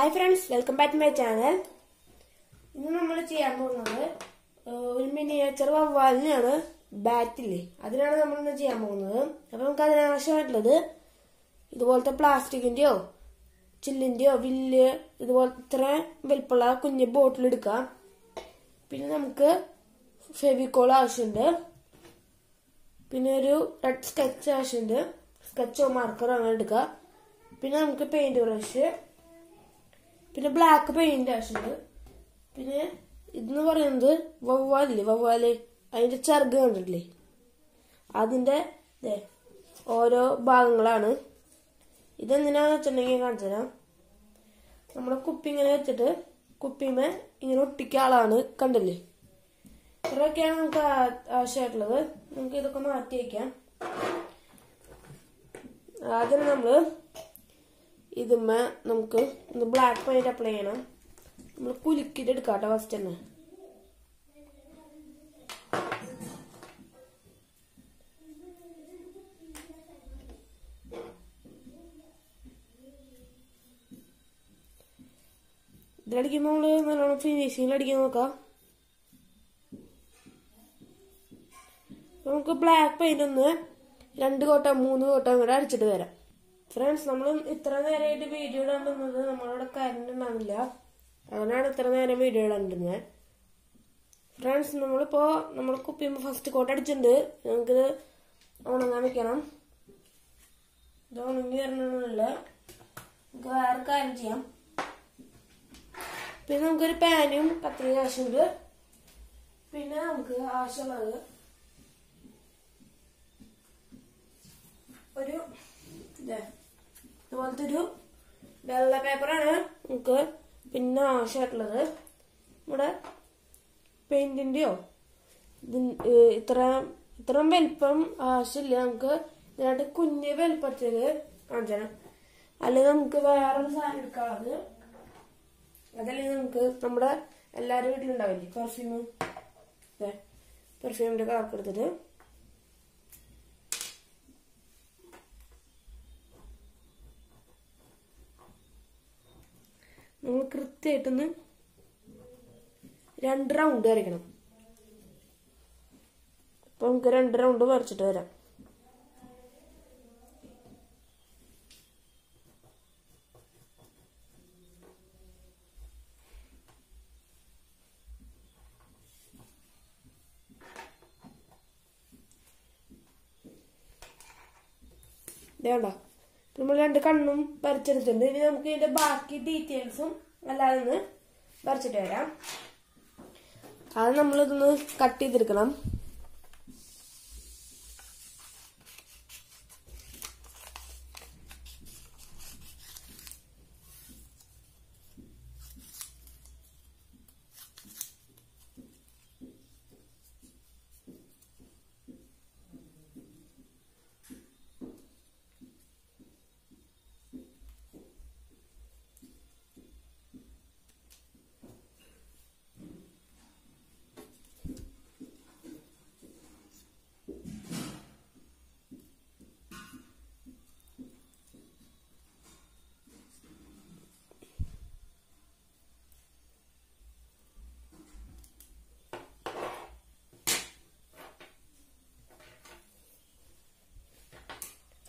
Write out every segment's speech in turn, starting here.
Hi friends welcome back my channel ഇന്ന് നമ്മൾ ചെയ്യാൻ പോകുന്നത് ഒരു മിനിയേച്ചർ വവ്വാലിനെയാണ് ബാറ്റില്ലേ അതിനാണ് നമ്മൾ ഇന്ന് ചെയ്യാൻ പോകുന്നത്. അപ്പൊ നമുക്ക് അതിനാവശ്യമായിട്ടുള്ളത് ഇതുപോലത്തെ പ്ലാസ്റ്റിക്കിന്റെയോ ചില്ലിന്റെയോ വില്ല് ഇതുപോലത്തെ ഇത്ര വലിപ്പുള്ള കുഞ്ഞ് ബോട്ടിൽ എടുക്കാം. പിന്നെ നമുക്ക് ഫെവിക്കോൾ ആവശ്യമുണ്ട്. പിന്നെ ഒരു റെഡ് സ്കെച്ച് ആവശ്യമുണ്ട്. സ്കെച്ചോ മാർക്കറോ അങ്ങനെ എടുക്കുക പിന്നെ നമുക്ക് പെയിന്റ് ബ്രഷ് പിന്നെ ബ്ലാക്ക് പെയിന്റ് ആവശ്യമുണ്ട് പിന്നെ ഇതെന്ന് പറയുന്നത് വവ്വാലില്ലേ വവ്വാൽ? അതിന്റെ ചെറുക് കണ്ടിട്ടില്ലേ? അതിന്റെ ഓരോ ഭാഗങ്ങളാണ്. ഇതെന്തിനാന്ന് വെച്ചിട്ടുണ്ടെങ്കിൽ കാണിച്ചു തരാം. നമ്മുടെ കുപ്പി ഇങ്ങനെ വെച്ചിട്ട് കുപ്പിമേ ഇങ്ങനെ ഒട്ടിക്കാളാണ് കണ്ടില്ലേ? ഇത്രയൊക്കെയാണ് നമുക്ക് ആവശ്യമായിട്ടുള്ളത്. നമുക്ക് ഇതൊക്കെ മാറ്റി വയ്ക്കാം ആദ്യം നമ്മൾ ഇതുമ്മ നമുക്ക് ഒന്ന് ബ്ലാക്ക് പെയിന്റ് അപ്ലൈ ചെയ്യണം. നമ്മൾ കുലുക്കിട്ട് എടുക്കാം കേട്ടോ ഫസ്റ്റ് തന്നെ. ഇതിലടിക്കുമ്പോൾ നമ്മൾ നല്ലോണം ഫിനിഷിങ്ങിൽ അടിക്കാൻ നോക്കാം. നമുക്ക് ബ്ലാക്ക് പെയിന്റ് ഒന്ന് രണ്ട് കോട്ടം മൂന്ന് കോട്ടം കൂടെ അടിച്ചിട്ട് വരാം. ഫ്രണ്ട്സ് നമ്മൾ ഇത്ര നേരമായിട്ട് വീഡിയോ ഇടാണ്ടുന്നത് നമ്മളവിടെ കറണ്ട് ഉണ്ടാവില്ല അങ്ങനെയാണ് ഇത്ര നേരം വീഡിയോ ഇടാണ്ടിരുന്നത് ഫ്രണ്ട്സ് നമ്മളിപ്പോ നമ്മൾ കുപ്പിയുമ്പോ ഫസ്റ്റ് കോട്ട് അടിച്ചിട്ടുണ്ട്. നമുക്കിത് ഉണങ്ങാൻ വെക്കണം. ഇത് ഉണങ്ങി വരണമെന്നില്ല നമുക്ക് വേറെ കാര്യം ചെയ്യാം. പിന്നെ നമുക്കൊരു പാനും കത്രിക ആവശ്യമുണ്ട്. പിന്നെ നമുക്ക് ആവശ്യമുള്ളത് ഒരു ഇത്. ഇതുപോലത്തെ ഒരു വെള്ള പേപ്പറാണ് നമുക്ക് പിന്നെ ആവശ്യമായിട്ടുള്ളത്. നമ്മുടെ പെയിന്റിന്റെയോ? ഇത്ര ഇത്രയും വലിപ്പം ആവശ്യമില്ല. നമുക്ക് ഇതിനായിട്ട് കുഞ്ഞ് വലിപ്പത്തിൽ കാണിച്ചാൽ അല്ലെങ്കിൽ നമുക്ക് വേറൊരു സാധനം എടുക്കാനുള്ളത് അതല്ലെങ്കിൽ നമുക്ക് നമ്മുടെ എല്ലാവരും വീട്ടിലുണ്ടാവില്ലേ? പെർഫ്യൂം പെർഫ്യൂമിന്റെ കളർ എടുത്തിട്ട്. നമ്മൾ കൃത്യമായിട്ടൊന്ന് രണ്ട് റൗണ്ട് വരയ്ക്കണം. അപ്പൊ നമുക്ക് രണ്ട് റൗണ്ട് വരച്ചിട്ട് വരാം. വേണ്ട നമ്മൾ രണ്ട് കണ്ണും വരച്ചെടുത്തിട്ടുണ്ട് ഇനി നമുക്ക് ഇതിന്റെ ബാക്കി ഡീറ്റെയിൽസും അല്ലാതെ വരച്ചിട്ട് വരാം. അത് നമ്മളിതൊന്ന് കട്ട് ചെയ്തെടുക്കണം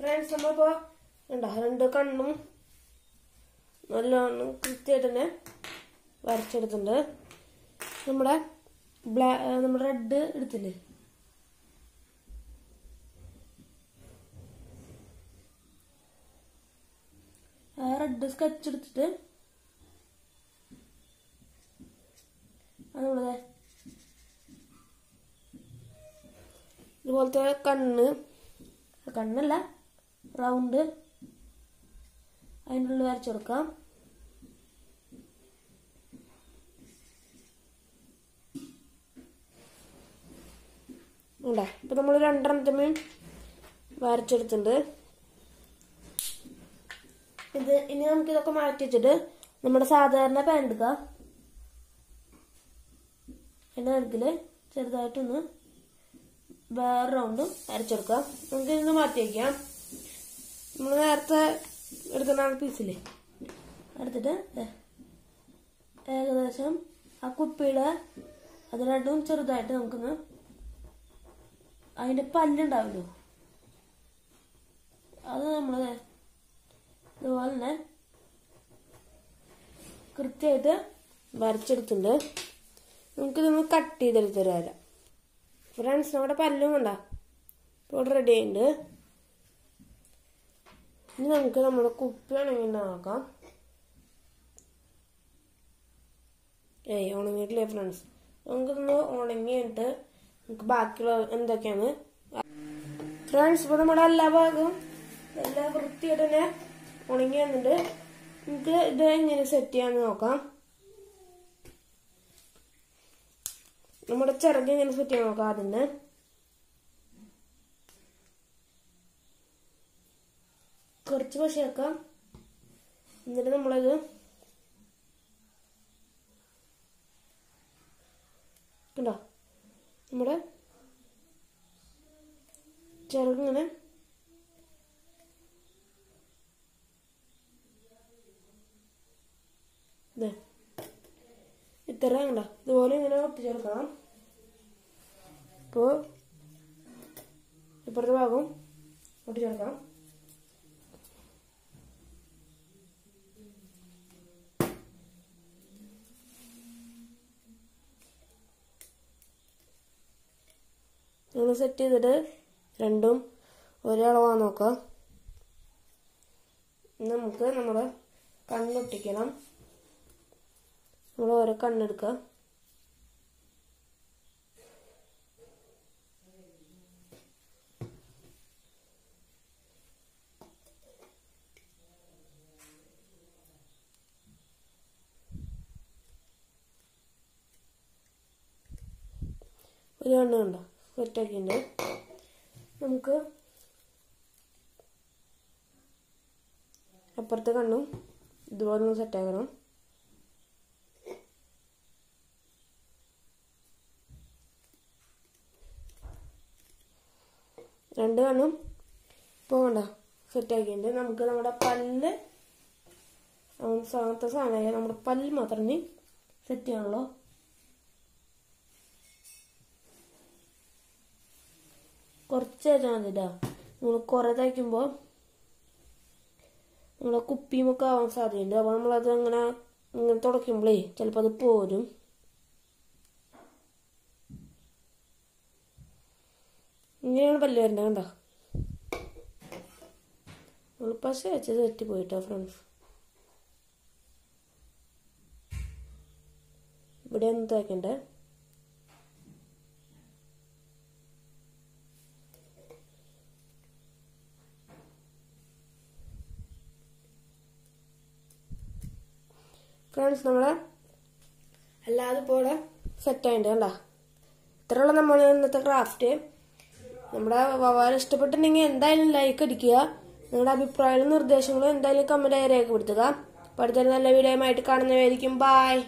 ഫ്രണ്ട്സ് നമ്മളിപ്പോ ഉണ്ടോ രണ്ട് കണ്ണും നല്ലോണം കൃത്യമായിട്ട് തന്നെ വരച്ചെടുത്തിട്ടുണ്ട്. നമ്മുടെ ബ്ലാ നമ്മുടെ റെഡ് എടുത്തില്ലേ? ആ റെഡ് സ്കെച്ച് എടുത്തിട്ട് അതുപോലെ ഇതുപോലത്തെ കണ്ണ് കണ്ണല്ല റൗണ്ട്. അതിന്റെ ഉള്ളിൽ വരച്ചു കൊടുക്കാം. ഉണ്ടോ? ഇപ്പൊ നമ്മൾ രണ്ടെണ്ണത്തിനും വരച്ചെടുത്തിട്ടുണ്ട്. ഇത് ഇനി നമുക്ക് ഇതൊക്കെ മാറ്റി വെച്ചിട്ട് നമ്മുടെ സാധാരണ പാൻ എടുക്കാം അതിന്റെ നിരക്കിൽ ചെറുതായിട്ടൊന്ന് വേറെ റൗണ്ടും അരച്ചെടുക്കാം നമുക്ക് മാറ്റി വയ്ക്കാം നമ്മൾ നേരത്തെ എടുക്കുന്ന പീസില്ലേ? എടുത്തിട്ട് ഏകദേശം ആ കുപ്പിയുടെ അത് രണ്ടും ചെറുതായിട്ട് നമുക്കൊന്ന് അതിന്റെ പല്ലുണ്ടാവില്ലോ? അത് നമ്മൾ ഇതുപോലെ തന്നെ കൃത്യമായിട്ട് വരച്ചെടുത്തിട്ടുണ്ട്. നമുക്കിതൊന്ന് കട്ട് ചെയ്തെടുത്ത് വരാം ഫ്രണ്ട്സ് നമ്മുടെ പല്ലും കൊണ്ടാ? ഇപ്പോൾ റെഡി ആയിട്ടുണ്ട്. ഇനി നമുക്ക് നമ്മുടെ കുപ്പി ഉണങ്ങിണ്ടാക്കാം ഏയ് ഉണങ്ങിയിട്ടില്ലേ ഫ്രണ്ട്സ് നമുക്കിതൊന്ന് ഉണങ്ങിയിട്ട് നമുക്ക് ബാക്കിയുള്ള എന്തൊക്കെയാണ്? ഫ്രണ്ട്സ് ഇപ്പോൾ നമ്മുടെ എല്ലാ ഭാഗവും എല്ലാ വൃത്തിയായിട്ട് തന്നെ ഉണങ്ങി വന്നിട്ട് നമുക്ക് ഇത് എങ്ങനെ സെറ്റ് ചെയ്യാന്ന് നോക്കാം. നമ്മുടെ ചിറക് എങ്ങനെ സെറ്റ് ചെയ്യാൻ നോക്കാം അതിന് കുറച്ച് പശയാക്കാം എന്നിട്ട് നമ്മളത് കണ്ടോ? നമ്മുടെ ചിറകിങ്ങനെ ദേ. ഇത്ര കണ്ടോ? ഇതുപോലെ ഇങ്ങനെ ഒട്ടിച്ചെടുക്കണം. ഇപ്പോൾ ഇപ്പുറത്തെ ഭാഗം ഒട്ടിച്ചെടുക്കാം നമ്മൾ സെറ്റ് ചെയ്തിട്ട് രണ്ടും ഒരേ അളവാ നോക്കാം ഇനി നമുക്ക് നമ്മുടെ കണ്ണൊട്ടിക്കണം നമ്മൾ ഓരോ കണ്ണെടുക്കുക ഒരു കണ്ണ് കണ്ടോ? സെറ്റാക്കിയിട്ടുണ്ട് നമുക്ക് അപ്പുറത്തെ കണ്ണും ഇതുപോലെ ഒന്ന് സെറ്റാക്കണം രണ്ട് കണ്ണും പോകണ്ട സെറ്റാക്കിയിട്ടുണ്ട് നമുക്ക് നമ്മുടെ പല്ല് സാധനത്തെ സാധനമായ നമ്മുടെ പല്ല് മാത്രം സെറ്റ് ചെയ്യാനുള്ളൂ. കുറച്ച് തേച്ചാൽ മതി കേട്ടോ നമ്മൾ കുറേ തയ്ക്കുമ്പോൾ നമ്മളെ കുപ്പിയുമൊക്കെ ആവാൻ സാധ്യതയുണ്ട്. അപ്പോൾ നമ്മളത് അങ്ങനെ ഇങ്ങനെ തുടയ്ക്കുമ്പോഴേ ചിലപ്പോൾ അത് പോരും. ഇങ്ങനെയാണ് പല്ല് വരുന്നത് കണ്ടോ? നമ്മൾ പശ വെച്ച് തെറ്റിപ്പോയിട്ടോ ഫ്രണ്ട്സ് ഇവിടെ ഒന്ന് തേക്കണ്ടേ ഫ്രണ്ട്സ് നമ്മൾ അല്ലാതെ പോലെ സെറ്റ് ആയിട്ട് കണ്ട. ഇത്രയുള്ള നമ്മൾ ഇന്നത്തെ ക്രാഫ്റ്റ് നമ്മുടെ വവാൽ ഇഷ്ടപ്പെട്ടിട്ടുണ്ടെങ്കിൽ എന്തായാലും ലൈക്ക് അടിക്കുക. നിങ്ങളുടെ അഭിപ്രായങ്ങളും നിർദ്ദേശങ്ങളും എന്തായാലും കമന്റ് ആയി രേഖപ്പെടുത്തുക അപ്പോൾ അടുത്തൊരു നല്ല വീഡിയോ ആയിട്ട് കാണുന്നതായിരിക്കും ബായ്